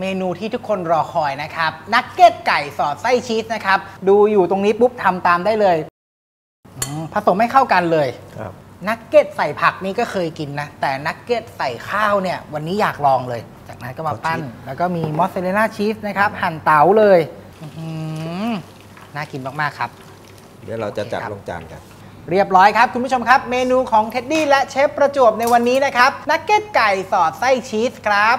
เมนูที่ทุกคนรอคอยนะครับ นักเก็ตไก่สอดไส้ชีสนะครับ ดูอยู่ตรงนี้ปุ๊บทำตามได้เลยอืมผสมให้เข้ากันเลย ครับ นักเก็ตใส่ผักนี่ก็เคยกินนะ แต่นักเก็ตใส่ข้าวเนี่ย วันนี้อยากลองเลย จากนั้นก็มาปั้นแล้วก็มีมอสซาเรลล่าชีสนะครับ หั่นเต๋าเลยอื้อหือน่ากินมาก ๆ ครับ เดี๋ยวเราจะจัดลงจานกัน เรียบร้อยครับ คุณผู้ชมครับ เมนูของเท็ดดี้และเชฟประจวบในวันนี้นะครับ นักเก็ตไก่สอดไส้ชีสครับ